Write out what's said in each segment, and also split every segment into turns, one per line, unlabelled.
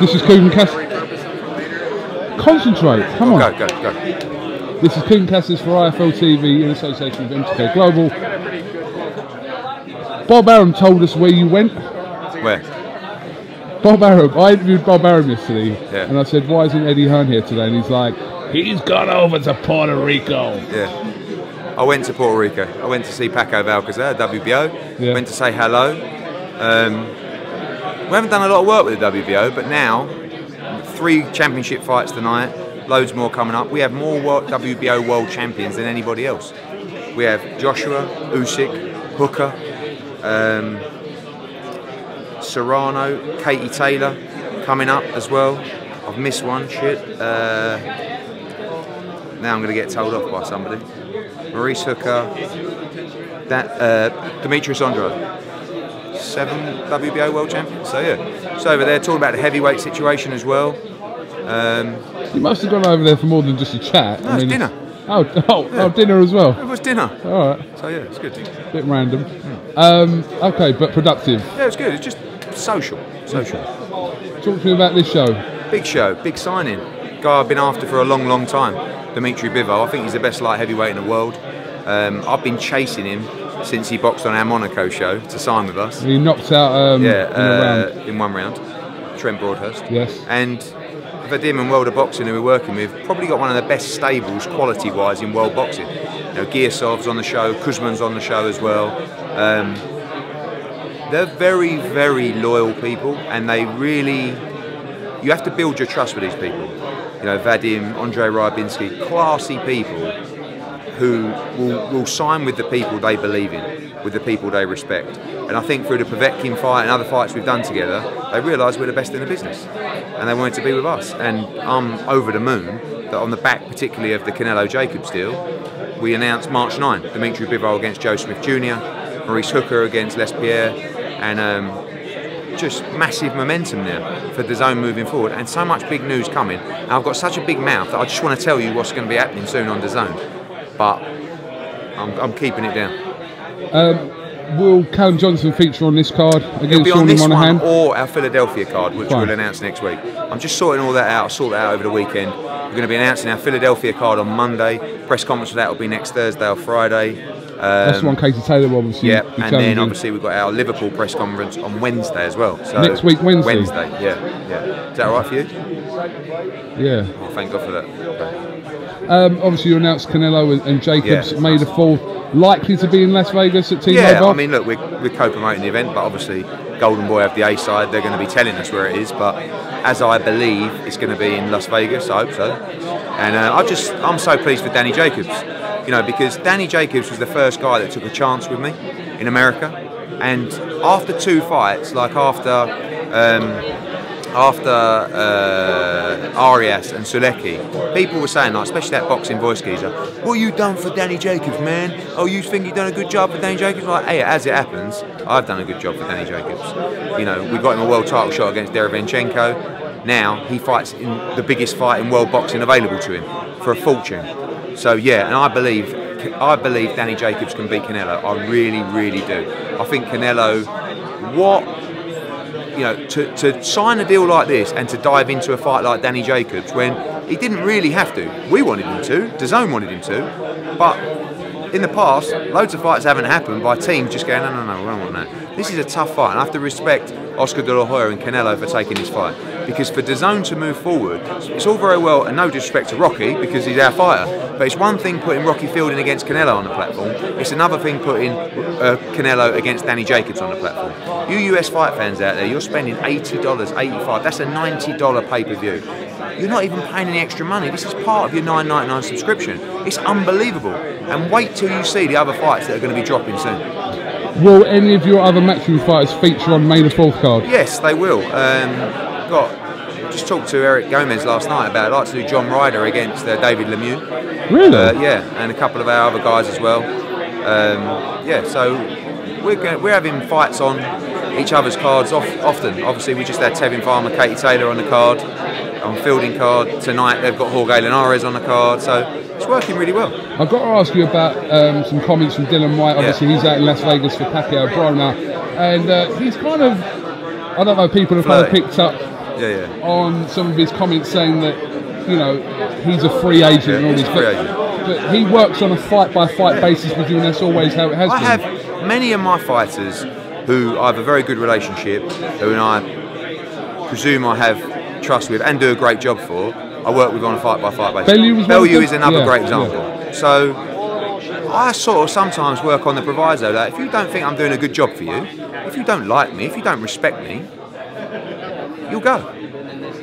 This is Kugan Cass. Concentrate. Come on.
Go, go, go.
This is Kugan Cassius for IFL TV in association with MTK Global. Bob Arum told us where you went.
Where?
Bob Arum. I interviewed Bob Arum yesterday,
Yeah.
and I said, "Why isn't Eddie Hearn here today?" And he's like, "He's gone over to Puerto Rico."
Yeah. I went to Puerto Rico. I went to see Paco Valcárcel, WBO.
Yeah.
Went to say hello. Um, we haven't done a lot of work with the WBO, but now, three championship fights tonight, loads more coming up. We have more world, WBO world champions than anybody else. We have Joshua, Usyk, Hooker, um, Serrano, Katie Taylor coming up as well. I've missed one, shit. Uh, now I'm going to get told off by somebody. Maurice Hooker, that uh, Demetrius Andrade, seven WBO world champions. So yeah, so over there talking about the heavyweight situation as well. Um,
You must have gone over there for more than just a chat.
No, it's dinner.
Oh, oh, oh, dinner as well.
it was dinner,
All right,
so yeah, it's good.
bit random. Um, okay, but productive.
Yeah, it's good. It's just social, social.
Talk to me about this show.
Big show, big signing. Guy I've been after for a long, long time. Dimitri Bivol. I think he's the best light heavyweight in the world. Um, I've been chasing him since he boxed on our Monaco show to sign with us.
He knocked out um,
Yeah,
in
uh, in one round. Trent Broadhurst.
Yes.
And Vadim and World of Boxing, who we're working with, probably got one of the best stables quality wise in world boxing. You know, Gassiev's on the show, Kuzmin's on the show as well. Um, they're very, very loyal people, and they really. You have to build your trust with these people. You know, Vadim, Andrei Rybinski, classy people who will, will sign with the people they believe in, with the people they respect. And I think through the Povetkin fight and other fights we've done together, they realise we're the best in the business. And they wanted to be with us. And I'm over the moon that on the back, particularly of the Canelo Jacobs deal, we announced March 9, Dimitri Bivol against Joe Smith Jr., Maurice Hooker against LesPierre, and um, just massive momentum now for DAZN moving forward, and so much big news coming. And I've got such a big mouth that I just want to tell you what's going to be happening soon on DAZN, but I'm, I'm keeping it down.
Um, will Callum Johnson feature on this card against
be on
Sean
one or our Philadelphia card, which
Fine.
we'll announce next week. I'm just sorting all that out. I'll sort that out over the weekend. We're going to be announcing our Philadelphia card on Monday. Press conference for that will be next Thursday or Friday. Um,
That's the one Katie Taylor will obviously.
Yeah, and then obviously we've got our Liverpool press conference on Wednesday as well. So
Next week, Wednesday?
Wednesday, yeah, yeah. Is that all right for you?
Yeah.
Oh, thank God for that.
Um, obviously, you announced Canelo and, Jacobs
Yeah.
May the 4th, likely to be in Las Vegas at T-Mobile.
Yeah, I mean, look, we're, we're co-promoting the event, but obviously Golden Boy have the A side. They're going to be telling us where it is, but as I believe, it's going to be in Las Vegas. I hope so. And uh, I just, I'm so pleased with Danny Jacobs, you know, because Danny Jacobs was the first guy that took a chance with me in America, and after two fights, like after. Um, after uh, Arias and Sulecki, people were saying, like, especially that boxing voice geezer, what you done for Danny Jacobs, man? Oh, you think you done a good job for Danny Jacobs? Like, hey, as it happens, I've done a good job for Danny Jacobs. You know, we got him a world title shot against Derevyanchenko. Now he fights in the biggest fight in world boxing available to him for a fortune. So yeah, and I believe, I believe Danny Jacobs can beat Canelo. I really, really do. I think Canelo, what you know, to, to sign a deal like this and to dive into a fight like Danny Jacobs when he didn't really have to. We wanted him to, DAZN wanted him to, but in the past, loads of fights haven't happened by teams just going, no, no, no, we don't want that. This is a tough fight, and I have to respect Oscar De La Hoya and Canelo for taking this fight. Because for DAZN to move forward, it's all very well, and no disrespect to Rocky, because he's our fighter, but it's one thing putting Rocky Fielding against Canelo on the platform, it's another thing putting uh, Canelo against Danny Jacobs on the platform. You US fight fans out there, you're spending $80, 85, that's a $90 pay-per-view. You're not even paying any extra money. This is part of your $9.99 subscription. It's unbelievable. And wait till you see the other fights that are going to be dropping soon.
Will any of your other matchroom fighters feature on May the 4th card?
Yes, they will. Um, got just talked to Eric Gomez last night about. I'd like to do John Ryder against uh, David Lemieux.
Really?
Uh, yeah, and a couple of our other guys as well. Um, yeah, so we're going, we're having fights on each other's cards off, often. Obviously, we just had Tevin Farmer, Katie Taylor on the card, on fielding card tonight. They've got Jorge Linares on the card, so it's working really well.
I've got to ask you about um, some comments from Dillian Whyte. Obviously, he's out in Las Vegas for Pacquiao Broner, and uh, he's kind of, I don't know, people have kind of picked up
Yeah, yeah.
on some of his comments saying that you know he's a free agent
Yeah,
and all
a free
but,
agent.
but he works on a fight by fight basis with you, and that's always how it has
I
been.
I have many of my fighters who I have a very good relationship, who I presume I have trust with and do a great job for. I work with on a fight by fight basis.
Bellew
Bellew is another
Yeah,
great example. So I sort of sometimes work on the proviso that if you don't think I'm doing a good job for you, if you don't like me, if you don't respect me, you'll go.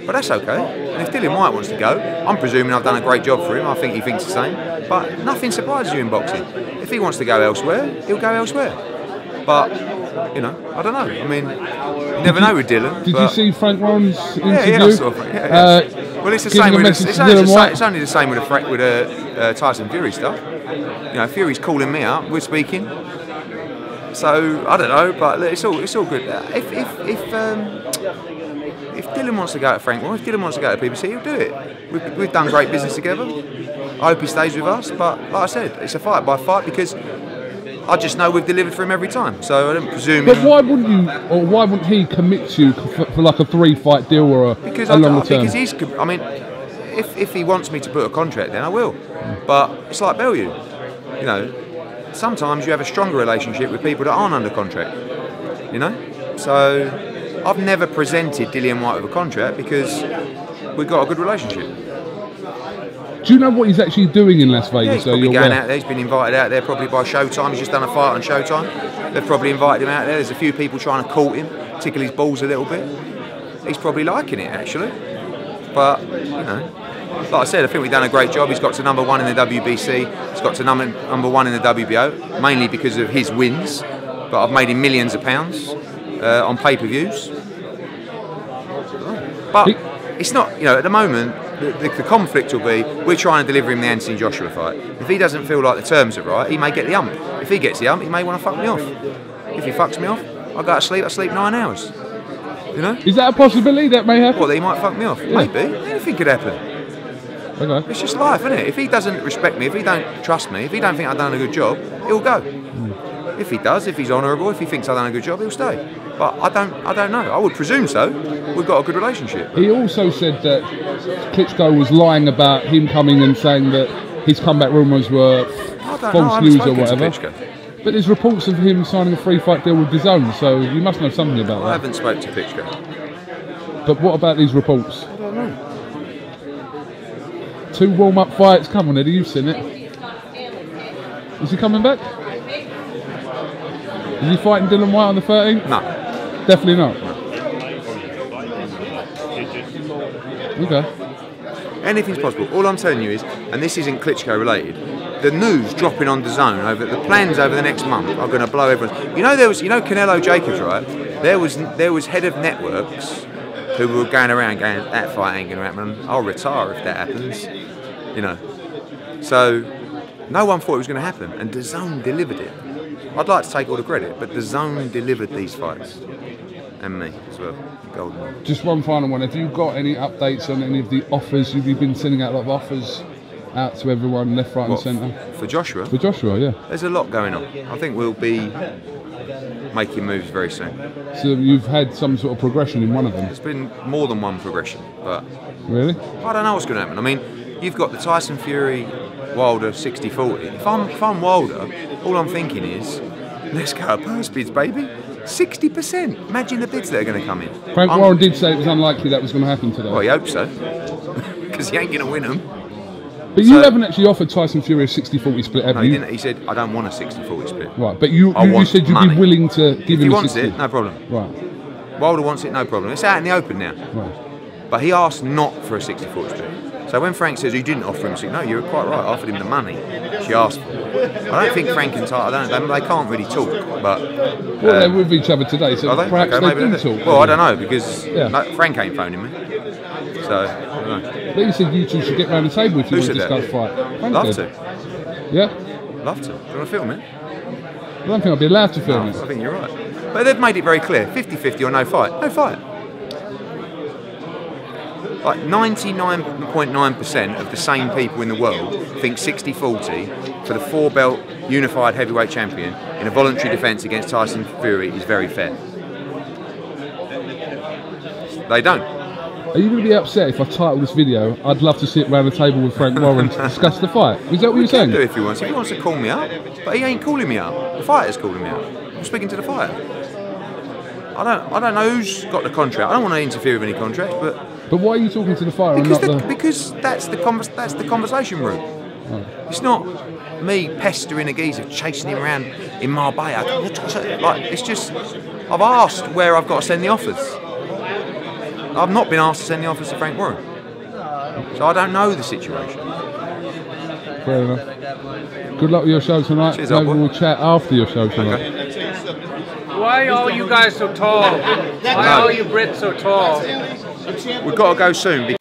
But that's okay. And if Dillian Whyte wants to go, I'm presuming I've done a great job for him. I think he thinks the same. But nothing surprises you in boxing. If he wants to go elsewhere, he'll go elsewhere. But you know, I don't know. I mean, you never know with Dylan.
Did you see Frank Warren's interview?
yeah, yeah, I saw Frank. Yeah, yeah.
Uh,
well, it's the same with the, it's, only the same, it's only the same with a Frank with a uh, Tyson Fury stuff. You know, Fury's calling me up. We're speaking. So I don't know, but it's all it's all good. Uh, If if if um, Dillian wants to go to Frank, well, if Dillian wants to go to BBC, he'll do it. We've, we've done great business together. I hope he stays with us. But like I said, it's a fight by fight because I just know we've delivered for him every time. So I don't presume.
But why wouldn't you, or why wouldn't he commit to you for, for like a three-fight deal or a,
Because
a
I
longer term?
because I think he's. I mean, if, if he wants me to put a contract, then I will. But it's like Bellew. You know, sometimes you have a stronger relationship with people that aren't under contract. You know, so I've never presented Dillian Whyte with a contract because we've got a good relationship.
Do you know what he's actually doing in Las
Yeah,
Vegas?
he's
so
going
aware?
out there. He's been invited out there probably by Showtime. He's just done a fight on Showtime. They've probably invited him out there. There's a few people trying to court him, tickle his balls a little bit. He's probably liking it actually. But you know, like I said, I think we've done a great job. He's got to number one in the WBC. He's got to number number one in the WBO, mainly because of his wins. But I've made him millions of pounds uh, on pay-per-views. But it's not, you know, at the moment, the, the, the conflict will be we're trying to deliver him the Anthony Joshua fight. If he doesn't feel like the terms are right, he may get the ump. If he gets the ump, he may want to fuck me off. If he fucks me off, I go to sleep, I sleep nine hours. You know?
Is that a possibility that may happen?
That he might fuck me off? Maybe. Anything could happen.
Okay.
It's just life, isn't it? If he doesn't respect me, if he don't trust me, if he don't think I've done a good job, he'll go. If he does, if he's honourable, if he thinks I've done a good job, he'll stay. But I don't, I don't know. I would presume so. We've got a good relationship.
He also said that Klitschko was lying about him coming and saying that his comeback rumours were. False news or whatever. But there's reports of him signing a free fight deal with DAZN, so you must know something about
I
that.
I haven't spoke to Klitschko.
But what about these reports?
I don't know.
Two warm-up fights. Come on, Eddie, you've seen it. Is he coming back? Is he fighting Dillian Whyte on the 13th?
No.
Definitely not. Okay.
Anything's possible. All I'm telling you is, and this isn't Klitschko related, the news dropping on DAZN over the plans over the next month are going to blow everyone. You know there was, you know Canelo Jacobs, right? There was there was head of networks who were going around going that fight ain't going to happen. I'll retire if that happens. You know. So no one thought it was going to happen, and DAZN delivered it. I'd like to take all the credit, but DAZN delivered these fights, and me as well. Golden.
Just one final one. Have you got any updates on any of the offers? Have you been sending out a lot of offers out to everyone, left, right,
What,
and centre?
for Joshua?
For Joshua, yeah.
There's a lot going on. I think we'll be making moves very soon.
So you've had some sort of progression in one of them,
There's been more than one progression, but
really?
I don't know what's going to happen. I mean, you've got the Tyson Fury Wilder 60 40. If I'm, if I'm Wilder, all I'm thinking is, let's go purse bids, baby. 60%. Imagine the bids that are going to come in.
Frank
I'm-
Warren did say it was unlikely that was going to happen today.
Well, he hopes so. Because he ain't going to win them.
but you haven't actually offered Tyson Fury a 60-40 split, have
No, he
you?
didn't. He said, I don't want a 60 40 split.
Right, but you, you, you said you'd
money.
be willing to give
If
him
he wants
60.
it, no problem.
Right,
Wilder wants it, no problem. It's out in the open now.
right.
But he asked not for a 60 40 split. So when Frank says he didn't offer him 60, no, you're quite right. I offered him the money she asked for. I don't think Frank and Ty, I don't, they, can't really talk, but
Well, they're um, with each other today, so
they?
perhaps
Okay,
they
maybe
do talk.
Well, I don't know because
Yeah.
no, Frank ain't phoning me. So, I don't know.
But you said you two should get round the table if you
Who
want to
that?
discuss fight. Frank
Love to.
Yeah?
Love to. Do you want to film it?
I don't think I'd be allowed to film
I
it.
think you're right. But they've made it very clear 50 50 or no fight. No fight. Like 99.9% of the same people in the world think 60 40 for the four belt unified heavyweight champion in a voluntary defence against Tyson Fury is very fair. They don't.
Are you going to be upset if I title this video? I'd love to sit round the table with Frank Warren to discuss the fight. Is that what you're saying?
do if he wants. If he wants to call me up, but he ain't calling me up. The fighter's calling me up. I'm speaking to the fighter. I don't. I don't know who's got the contract. I don't want to interfere with any contract, but
But why are you talking to the fighter and
because
not
the,
the?
because that's the convers- that's the conversation route. Oh. It's not me pestering a geezer, chasing him around in Marbella. Like it's just I've asked where I've got to send the offers. I've not been asked to send the offers to Frank Warren, so I don't know the situation.
Fair enough. Good luck with your show tonight.
Cheers,
Maybe
old
we'll chat after your show tonight.
Why are you guys so tall? Why are you Brits so tall?
We've got to go soon.